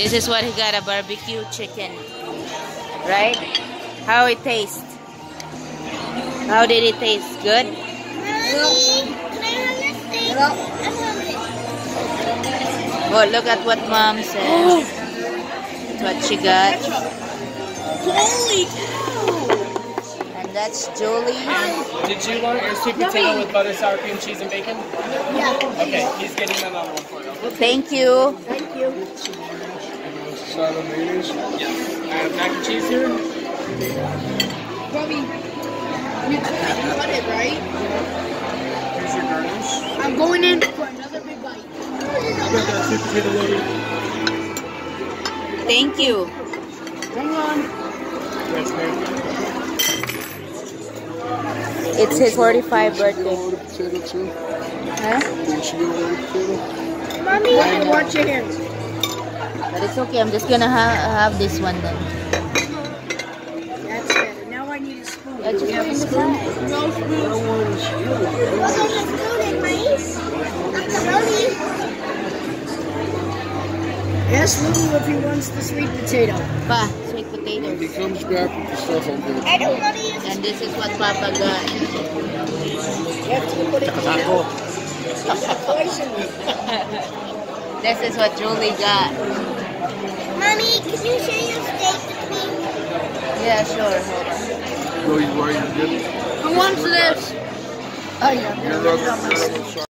This is what he got, a barbecue chicken. Right? How it taste? How did it taste? Good? Oh, look at what mom says. That's what she got. Holy cow! And that's Julie. Did you want your sweet potato with butter, sour cream, cheese, and bacon? Yeah. Okay, he's getting another one for you. Thank you. Thank you. Side of mayonnaise. Yeah. I have mac and cheese here. Bobby, you cut it, right? Here's your garnish. I'm going in for another big bite. I got that sweet potato loaded. Thank you. Hang on. Yes, ma'am. It's his 45 birthday. Loaded potato too. Huh? Didn't she get a loaded potato? Mommy, and watch your hands. But it's okay. I'm just gonna ha have this one then. That's better. Now I need a spoon. Yeah, just You have put a in the spoon? side. No spoon. Ask Lulu if he wants the sweet potato. Pa, sweet When he potatoes. comes back with the stuff, I'm gonna. And this is what Papa got. You have to put it in poison. This is what Julie got. Mommy, can you share your steak with me? Yeah, sure. Hold on. No, you are, you're good. Who wants this? Oh, yeah. You're up.